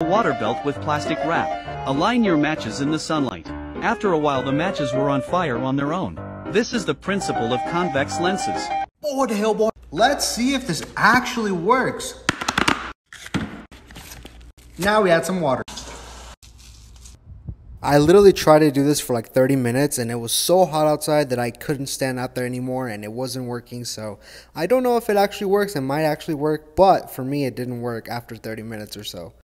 a water belt with plastic wrap. Align your matches in the sunlight. After a while the matches were on fire on their own. This is the principle of convex lenses. Oh, the hell, boy? Let's see if this actually works. Now we add some water. I literally tried to do this for like 30 minutes and it was so hot outside that I couldn't stand out there anymore and it wasn't working. So I don't know if it actually works. It might actually work, but for me, it didn't work after 30 minutes or so.